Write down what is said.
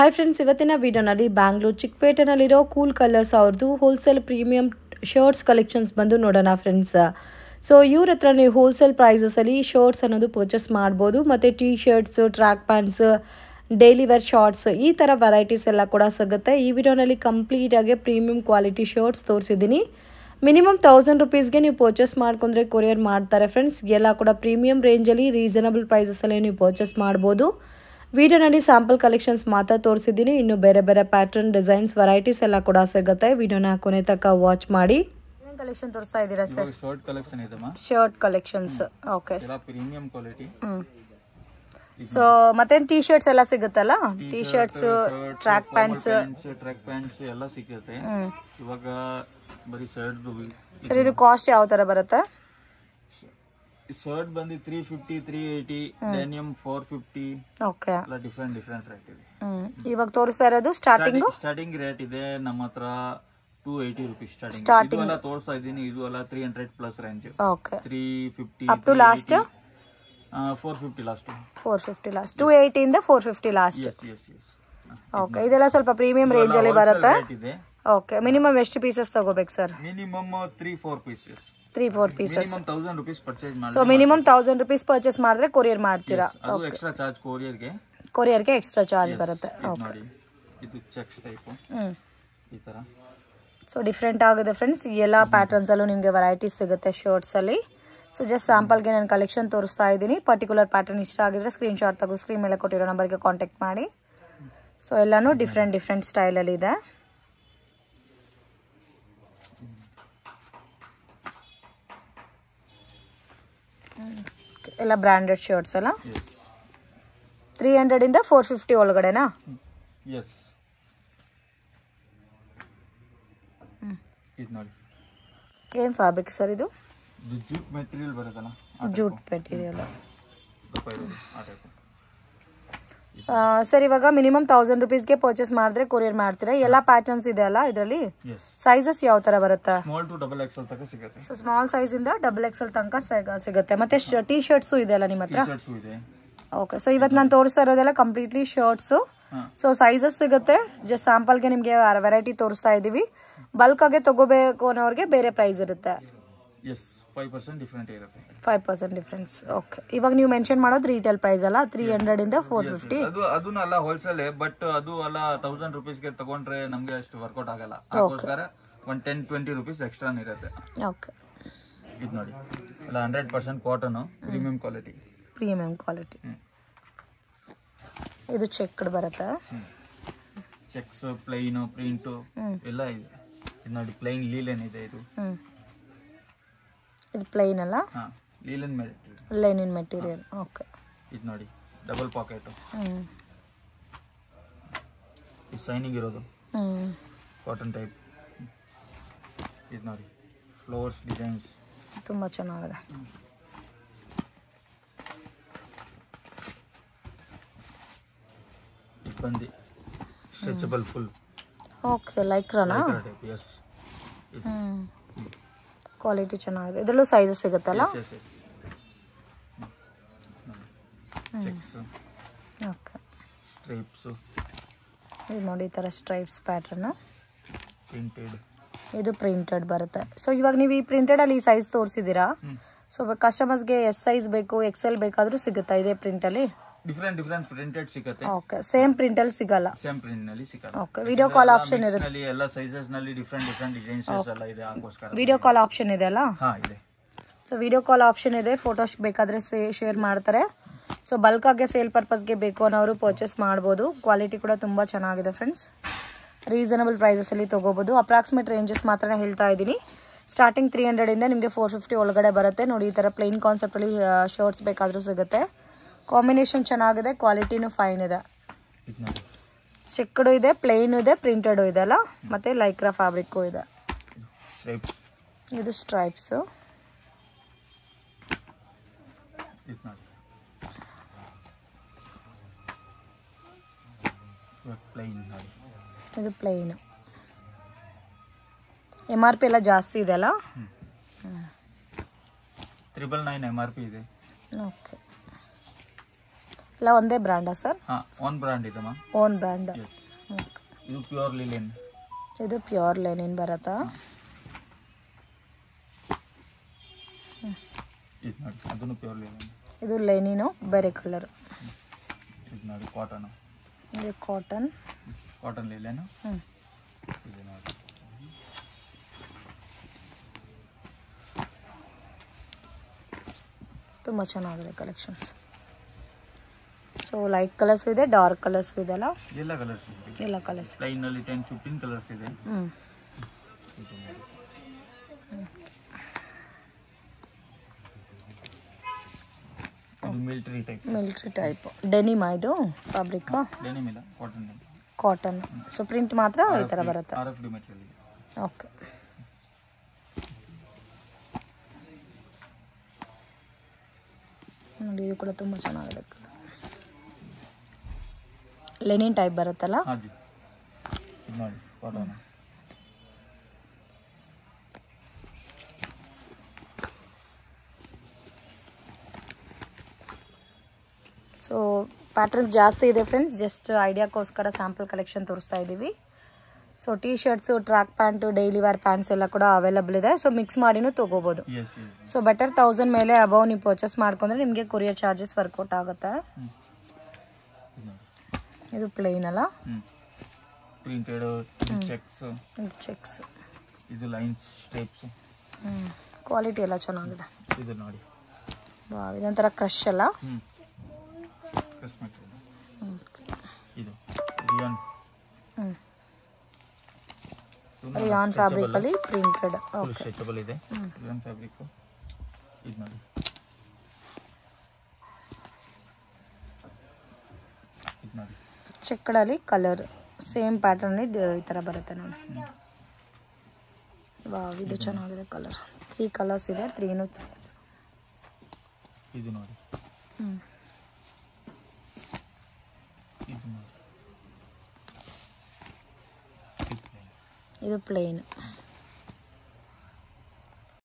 Hi friends ಇವತ್ತಿನ ವಿಡಿಯೋನಲ್ಲಿ ಬ್ಯಾಂಗ್ಳೂರ್ ಚಿಕ್ಕಪೇಟೆನಲ್ಲಿರೋ ಕೂಲ್ ಕಲರ್ಸ್ ಅವ್ರದ್ದು ಹೋಲ್ಸೇಲ್ ಪ್ರೀಮಿಯಂ ಶರ್ಟ್ಸ್ ಕಲೆಕ್ಷನ್ಸ್ ಬಂದು ನೋಡೋಣ ಫ್ರೆಂಡ್ಸ್ ಸೊ ಇವ್ರ ಹತ್ರ ನೀವು ಹೋಲ್ಸೇಲ್ ಪ್ರೈಸಸಲ್ಲಿ ಶರ್ಟ್ಸ್ ಅನ್ನೋದು ಪರ್ಚೇಸ್ ಮಾಡ್ಬೋದು, ಮತ್ತು T shirts track pants daily wear shorts ಈ ಥರ ವೆರೈಟೀಸ್ ಎಲ್ಲ ಕೂಡ ಸಿಗುತ್ತೆ. ಈ ವಿಡಿಯೋನಲ್ಲಿ ಕಂಪ್ಲೀಟಾಗಿ ಪ್ರೀಮಿಯಂ ಕ್ವಾಲಿಟಿ ಶರ್ಟ್ಸ್ ತೋರಿಸಿದ್ದೀನಿ. ಮಿನಿಮಮ್ ತೌಸಂಡ್ ರುಪೀಸ್ಗೆ ನೀವು ಪರ್ಚೇಸ್ ಮಾಡ್ಕೊಂಡ್ರೆ ಕೊರಿಯರ್ ಮಾಡ್ತಾರೆ ಫ್ರೆಂಡ್ಸ್ ಎಲ್ಲ ಕೂಡ ಪ್ರೀಮಿಯಂ ರೇಂಜಲ್ಲಿ ರೀಸನಬಲ್ ಪ್ರೈಸಸಲ್ಲಿ ನೀವು ಪರ್ಚೇಸ್ ಮಾಡ್ಬೋದು. ವಿಡಿಯೋನಲ್ಲಿ ಸ್ಯಾಂಪಲ್ ಕಲೆಕ್ಷನ್ಸ್ ಮಾತ್ರ ತೋರಿಸಿದ್ದೀನಿ. ಇನ್ನು ಬೇರೆ ಬೇರೆ ಪ್ಯಾಟರ್ನ್ ಡಿಸೈನ್ಸ್ ವೆರೈಟೀಸ್ ಎಲ್ಲ ಕೂಡ ಸಿಗುತ್ತೆ. ವಿಡಿಯೋನ ಕೊನೆ ತಕ್ಕ ವಾಚ್ ಮಾಡಿ. ಕಲೆಕ್ಷನ್ ತೋರಿಸ್ತಾ ಇದ್ದೀರಾ ಸರ್? ಶರ್ಟ್ ಕಲೆಕ್ಷನ್ ಇದೆಮ್ಮ ಶರ್ಟ್ ಕಲೆಕ್ಷನ್ಸ್ ಓಕೆ ಎಲ್ಲ ಪ್ರೀಮಿಯಂ ಕ್ವಾಲಿಟಿ ಹ್ಮ್. ಸೊ ಮತ್ತೆ ಟೀ ಶರ್ಟ್ಸ್ ಎಲ್ಲ ಸಿಗುತ್ತಲ್ಲ? T shirts track pants track pants ಎಲ್ಲ ಸಿಗುತ್ತೆ. ಇವಾಗ ಬರೀ ಶರ್ಟ್ ಸರ್ ಇದು ಕಾಸ್ಟ್ ಯಾವ ತರ ಬರುತ್ತೆ? ಶರ್ಟ್ ಬಂದಿ three fifty three eighty denim four fifty okay ಎಲ್ಲ ಡಿಫ್ರೆಂಟ್ ಡಿಫ್ರೆಂಟ್ ರೇಟ್ ಇದೆ. ಇವಾಗ ತೋರಿಸ್ತಾ ಇರೋದು ಸ್ಟಾರ್ಟಿಂಗ್ ಸ್ಟಾರ್ಟಿಂಗ್ ರೇಟ್ ಇದೆ ನಮ್ಮ ಹತ್ರ ಟೂ ಏಯ್ಟಿ ರುಪೀಸ್ ಸ್ಟಾರ್ಟಿಂಗ್. ಇದು ಎಲ್ಲ ತೋರಿಸ್ತಾ ಇದ್ದೀನಿ. ಇದು ಎಲ್ಲ three hundred plus range okay three fifty up to last four fifty last four fifty last two ಏಯ್ಟಿಯಿಂದ four fifty last okay ಇದೆಲ್ಲ ಸ್ವಲ್ಪ ಪ್ರೀಮಿಯಂ ರೇಂಜ್ ಅಲ್ಲಿ ಬರುತ್ತೆ. ಓಕೆ ಮಿನಿಮಮ್ ಎಷ್ಟು ಪೀಸಸ್ ತಗೋಬೇಕು sir minimum three four pieces three four pieces so minimum thousand rupees purchase ಮಾಡಿದ್ರೆ courier ಮಾಡ್ತೀರಾ? Extra charge ಕೊರಿಯರ್ಗೆ ಕೊರಿಯರ್ಗೆ ಎಕ್ಸ್ಟ್ರಾ ಚಾರ್ಜ್ ಬರುತ್ತೆ. ಓಕೆ ಇದು ಚೆಕ್ಸ್ ಟೈಪ್ ಹ್ಮ್. ಈ ತರ. ಸೊ ಡಿಫ್ರೆಂಟ್ ಆಗುತ್ತೆ ಫ್ರೆಂಡ್ಸ್ ಎಲ್ಲ ಪ್ಯಾಟರ್ನ್ಸಲ್ಲೂ ನಿಮಗೆ ವೆರೈಟೀಸ್ ಸಿಗುತ್ತೆ ಶರ್ಟ್ಸಲ್ಲಿ ಸೊ ಜಸ್ಟ್ ಸ್ಯಾಂಪಲ್ಗೆ ನಾನು ಕಲೆಕ್ಷನ್ ತೋರಿಸ್ತಾ ಇದ್ದೀನಿ. ಪರ್ಟಿಕ್ಯುಲರ್ ಪ್ಯಾಟರ್ನ್ ಇಷ್ಟ ಆಗಿದ್ರೆ ಸ್ಕ್ರೀನ್ ಶಾಟ್ ತಗೋ ಸ್ಕ್ರೀನ್ ಮೇಲೆ ಕೊಟ್ಟಿರೋ ನಂಬರ್ಗೆ ಕಾಂಟ್ಯಾಕ್ಟ್ ಮಾಡಿ. ಸೊ ಎಲ್ಲನೂ ಡಿಫ್ರೆಂಟ್ ಡಿಫ್ರೆಂಟ್ ಸ್ಟೈಲಲ್ಲಿ ಇದೆ. ಎಲ್ಲ ಬ್ರ್ಯಾಂಡೆಡ್ ಶರ್ಟ್ಸ್ ಅಲ್ಲ? ಎಸ್ ತ್ರೀ ಹಂಡ್ರೆಡಿಂದ ಫೋರ್ ಫಿಫ್ಟಿ ಒಳಗಡೆನಾ? ಎಸ್ ಇದು ನೋಡಿ. ಏನು ಫ್ಯಾಬ್ರಿಕ್ ಸರ್ ಇದು? ಜೂಟ್ ಮೆಟೀರಿಯಲ್ ಬರುತ್ತಲ್ಲ. ಜೂಟ್ ಮೆಟೀರಿಯಲ್ ದಪ್ಪ ಇರೋದು ಆ ಟೈಪ್ ಸರ್ ಇವಾಗ ಮಿನಿಮಮ್ ತೌಸಂಡ್ ರುಪೀಸ್ಗೆ ಪರ್ಚೇಸ್ ಮಾಡಿದ್ರೆ ಕೊರಿಯರ್ ಮಾಡ್ತೀರಾ? ಎಲ್ಲ ಪ್ಯಾಟರ್ನ್ಸ್ ಇದೆ ಅಲ್ಲ ಇದರಲ್ಲಿ? ಸೈಜಸ್ ಯಾವ ತರ ಬರುತ್ತೆ? ಸೊ ಸ್ಮಾಲ್ ಸೈಜಿಂದ ಡಬಲ್ ಎಕ್ಸೆಲ್ ತನಕ ಸಿಗ- ಸಿಗುತ್ತೆ. ಮತ್ತೆ ಟಿ ಶರ್ಟ್ಸು ಇದೆ ಅಲ್ಲ ನಿಮ್ಮ ಹತ್ರ? ಇದೆ. ಓಕೆ ಸೊ ಇವತ್ತು ನಾನು ತೋರಿಸ್ತಾ ಇರೋದೆಲ್ಲ ಕಂಪ್ಲೀಟ್ಲಿ ಶರ್ಟ್ಸು. ಸೊ ಸೈಜಸ್ ಸಿಗುತ್ತೆ. ಜಸ್ಟ್ ಸ್ಯಾಂಪಲ್ಗೆ ನಿಮಗೆ ವೆರೈಟಿ ತೋರಿಸ್ತಾ ಇದ್ದೀವಿ ಬಲ್ಕಾಗೆ ತಗೋಬೇಕು ಅನ್ನೋರಿಗೆ ಬೇರೆ ಪ್ರೈಸ್ ಇರುತ್ತೆ. ಫೈವ್ ಪರ್ಸೆಂಟ್ ಡಿಫ್ರೆಂಟ್ ಇರುತ್ತೆ. ಫೈವ್ ಪರ್ಸೆಂಟ್ ಡಿಫ್ರೆನ್ಸ್ ಓಕೆ ಇವಾಗ ನೀವು ಮೆನ್ಷನ್ ಮಾಡೋದು ರೀಟೇಲ್ ಪ್ರೈಸ್ ಅಲ್ಲ? ತ್ರೀ ಹಂಡ್ರೆಡಿಂದ ಫೋರ್ ಫಿಫ್ಟಿ ಅದು ಅದೂ ಅಲ್ಲ ಹೋಲ್ಸೇಲ್ ಬಟ್ ಅದು ಅಲ್ಲ ತೌಸಂಡ್ ರುಪೀಸ್ಗೆ ತಗೊಂಡ್ರೆ ನಮಗೆ ಅಷ್ಟು ವರ್ಕೌಟ್ ಆಗಲ್ಲ. ಅದಕ್ಕೋಸ್ಕರ one ten twenty rupees extra ಇರುತ್ತೆ. ಓಕೆ ಇದು ನೋಡಿ. ಅಲ್ಲ hundred percent cotton premium quality premium quality ಇದು ಚೆಕ್ಡ್ ಬರುತ್ತೆ? ಚೆಕ್ಸ್ ಪ್ಲೈನ್ ಪ್ರಿಂಟು ಎಲ್ಲ ಇದೆ. ಇದು ನೋಡಿ ಪ್ಲೈನ್ ಲೀಲೆನ್ ಇದೆ ಇದು. ಇದು ಪ್ಲೈನ್ ಅಲ್ಲ? ಹಾ linen material linen material okay ಇದು ನೋಡಿ ಡಬಲ್ ಪಾಕೆಟ್ ಇದು ಸೈನಿಂಗ್ ಇರೋದು. ಕಾಟನ್ ಟೈಪ್ ಇದು ನೋಡಿ ಫ್ಲೋರ್ಸ್ ಡಿಸೈನ್ಸ್ ತುಂಬ ಚೆನ್ನಾಗಿದೆ. ಇದು ಬಂದು ಸ್ಟ್ರೆಚಬಲ್ ಫುಲ್ ಓಕೆ ಲೈಕ್ರನಾ ಎಸ್ ಹ್ಮ್. ಕ್ವಾಲಿಟಿ ಚೆನ್ನಾಗಿದೆ. ಇದರಲ್ಲೂ ಸೈಜಸ್ ಸಿಗುತ್ತಲ್ಲ? ಓಕೆ ಸ್ಟ್ರೈಪ್ಸು ಇದು ನೋಡಿ ಈ ಥರ ಸ್ಟ್ರೈಪ್ಸ್ ಪ್ಯಾಟ್ರನ್ನು ಪ್ರಿಂಟೆಡ್ ಇದು ಪ್ರಿಂಟೆಡ್ ಬರುತ್ತೆ. ಸೊ ಇವಾಗ ನೀವು ಈ ಪ್ರಿಂಟೆಡಲ್ಲಿ ಈ ಸೈಜ್ ತೋರಿಸಿದ್ದೀರಾ? ಸೊ ಕಸ್ಟಮರ್ಸ್ಗೆ ಎಸ್ ಸೈಜ್ ಬೇಕು ಎಕ್ಸೆಲ್ ಬೇಕಾದರೂ ಸಿಗುತ್ತಾ ಇದೇ ಪ್ರಿಂಟಲ್ಲಿ ಡಿಫ್ರೆಂಟ್ ಡಿಫ್ರೆಂಟ್ ಪ್ರಿಂಟೆಡ್ ಸಿಗುತ್ತೆ. ಓಕೆ ಸೇಮ್ ಪ್ರಿಂಟಲ್ಲಿ ಸಿಗಲ್ಲ. ಸೇಮ್ ಪ್ರಿಂಟ್ನಲ್ಲಿ ಸಿಗಲ್ಲ. ಓಕೆ ವಿಡಿಯೋ ಕಾಲ್ ಆಪ್ಷನ್ ಇದೆ ಅಲ್ಲಿ ಎಲ್ಲ ಸೈಜಸ್ನಲ್ಲಿ ಡಿಫ್ರೆಂಟ್ ಡಿಫ್ರೆಂಟ್ ಡಿಸೈನ್ಸ್ ಎಲ್ಲ ಇದೆ ಅದಕ್ಕೋಸ್ಕರ. ವಿಡಿಯೋ ಕಾಲ್ ಆಪ್ಷನ್ ಇದೆ ಅಲ್ಲ? ಹಾ ಇದೆ. ಸೊ ವಿಡಿಯೋ ಕಾಲ್ ಆಪ್ಷನ್ ಇದೆ. ಫೋಟೋಸ್ ಬೇಕಾದ್ರೆ ಶೇರ್ ಮಾಡ್ತಾರೆ. ಸೊ ಬಲ್ಕಾಗೆ ಸೇಲ್ ಪರ್ಪಸ್ಗೆ ಬೇಕು ಅನ್ನೋರು ಪರ್ಚೇಸ್ ಮಾಡ್ಬೋದು. ಕ್ವಾಲಿಟಿ ಕೂಡ ತುಂಬ ಚೆನ್ನಾಗಿದೆ ಫ್ರೆಂಡ್ಸ್ ರೀಸನಬಲ್ ಪ್ರೈಸಸಲ್ಲಿ ತಗೋಬಹುದು ಅಪ್ರಾಕ್ಸಿಮೇಟ್ ರೇಂಜಸ್ ಮಾತ್ರ ಹೇಳ್ತಾ ಇದ್ದೀನಿ. ಸ್ಟಾರ್ಟಿಂಗ್ ತ್ರೀ ಹಂಡ್ರೆಡಿಂದ ನಿಮಗೆ ಫೋರ್ ಫಿಫ್ಟಿ ಒಳಗಡೆ ಬರುತ್ತೆ. ನೋಡಿ ಈ ಥರ ಕಾನ್ಸೆಪ್ಟ್ ಅಲ್ಲಿ ಶರ್ಟ್ಸ್ ಬೇಕಾದರೂ ಸಿಗುತ್ತೆ. ಕಾಂಬಿನೇಷನ್ ಚೆನ್ನಾಗಿದೆ ಕ್ವಾಲಿಟಿನೂ ಫೈನ್ ಇದೆ. ಚಿಕ್ಕಡು ಇದೆ ಪ್ಲೈನು ಇದೆ ಪ್ರಿಂಟೆಡು ಇದೆ ಅಲ್ಲ? ಮತ್ತು ಲೈಕ್ರಾ ಫ್ಯಾಬ್ರಿಕ್ಕು ಇದೆ. ಇದು ಸ್ಟ್ರೈಪ್ಸು ಇದು ಪ್ಲೈನು ಎಂ ಆರ್ ಪಿ ಎಲ್ಲ ಜಾಸ್ತಿ ಇದೆ ಅಲ್ಲ? Triple nine M R P ಇದೆ. ಓಕೆ ಎಲ್ಲ ಒಂದೇ ಬ್ರ್ಯಾಂಡಾ ಸರ್? ಹಾ ಒನ್ ಬ್ರ್ಯಾಂಡ್ ಇದಮ್ಮ ಓನ್ ಬ್ರ್ಯಾಂಡ್ ಇದು ಪ್ಯೂರ್ ಲಿಲಿನ್ ಇದು ಪ್ಯೂರ್ ಲೆನಿನ್ ಬರತ್ತಾ? ಇದು ನೋಡಿ ಅದನ್ನು ಪ್ಯೂರ್ ಲಿಲಿಯನ್ ಇದು ಲೆನಿನು ಬೇರೆ ಕಲರ್ ಇದು ನೋಡಿ ಕಾಟನ್ ಇದು ಕಾಟನ್ ಕಾಟನ್ ಇದು ನೋಡಿ. ತುಂಬ ಚೆನ್ನಾಗಿದೆ ಕಲೆಕ್ಷನ್ಸ್ ಸೊ ಲೈಟ್ ಕಲರ್ಸ್ ಇದೆ ಡಾರ್ಕ್ ಕಲರ್ಸ್ ಇದೆ ಅಲ್ಲ ಎಲ್ಲ ಕಲರ್ಸ್ ಇದೆ. ಎಲ್ಲ ಕಲರ್ಸ್ ಲೈನ್ ಅಲ್ಲಿ 10 15 ಕಲರ್ಸ್ ಇದೆ. ಹ್ಞೂ ಮಿಲಿಟರಿ ಟೈಪ್ ಮಿಲಿಟರಿ ಟೈಪ್ ಡೆನಿಮಾ ಇದು? ಫ್ಯಾಬ್ರಿಕ್ ಡೆನಿಮ್ ಇಲ್ಲ ಕಾಟನ್ ಕಾಟನ್ ಸೊ ಪ್ರಿಂಟ್ ಮಾತ್ರ ಈ ತರ ಬರುತ್ತೆ? R F D material okay ನೋಡಿ ಇದು ಕೂಡ ತುಂಬ ಚೆನ್ನಾಗಿದೆ ಲೆನಿನ್ ಟೈಪ್ ಬರುತ್ತಲ್ಲ? ಸೊ ಪ್ಯಾಟರ್ನ್ಸ್ ಜಾಸ್ತಿ ಇದೆ ಫ್ರೆಂಡ್ಸ್ ಜಸ್ಟ್ ಐಡಿಯಾಕ್ಕೋಸ್ಕರ ಸ್ಯಾಂಪಲ್ ಕಲೆಕ್ಷನ್ ತೋರಿಸ್ತಾ ಇದ್ದೀವಿ so T shirts track pant daily wear pants ಎಲ್ಲ ಕೂಡ ಅವೈಲಬಲ್ ಇದೆ. ಸೊ ಮಿಕ್ಸ್ ಮಾಡಿನೂ ತೊಗೋಬೋದು. ಸೊ ಬೆಟರ್ ತೌಸಂಡ್ ಮೇಲೆ ಅಬೌವ್ ನೀವು ಪರ್ಚೇಸ್ ಮಾಡ್ಕೊಂಡ್ರೆ ನಿಮಗೆ ಕೊರಿಯರ್ ಚಾರ್ಜಸ್ ವರ್ಕೌಟ್ ಆಗುತ್ತೆ. ಇದು ಪ್ಲೇನ್ ಅಲ್ಲ? ಪ್ರಿಂಟೆಡ್ ಚೆಕ್ಸ್ ಇದು ಚೆಕ್ಸ್ ಇದು ಲೈನ್ಸ್ ಸ್ಟೇಪ್ಸ್ ಕ್ವಾಲಿಟಿ ಎಲ್ಲ ಚೆನ್ನಾಗಿದೆ. ಇದು ನೋಡಿ. ವಾವ್, ಇದೊಂಥರ ಕ್ರಶ್ ಅಲ್ಲ? ಮೆಟೀರಿಯಲ್ ಇದು ರಿಯಾನ್ ರಿಯಾನ್ ರಿಯಾನ್ ಫ್ಯಾಬ್ರಿಕಲ್ಲಿ ಪ್ರಿಂಟೆಡ್ ಫುಲ್ ಓಕೆ ಸ್ಟ್ರೆಚಬಲ್ ಇದೆ. ರಿಯಾನ್ ಫ್ಯಾಬ್ರಿಕ್ ಇದು ನೋಡಿ. ಇದು ನೋಡಿ. ಚೆಕ್ಕಡಲ್ಲಿ ಕಲರ್ ಸೇಮ್ ಪ್ಯಾಟರ್ನ್ ಈ ಥರ ಬರುತ್ತೆ ನೋಡಿ. ವಾವ್ ಇದು ಚೆನ್ನಾಗಿದೆ ಕಲರ್ ತ್ರೀ ಕಲರ್ಸ್ ಇದೆ ತ್ರೀನು ಇದು ನೋಡಿ. ಇದು ಪ್ಲೇನ್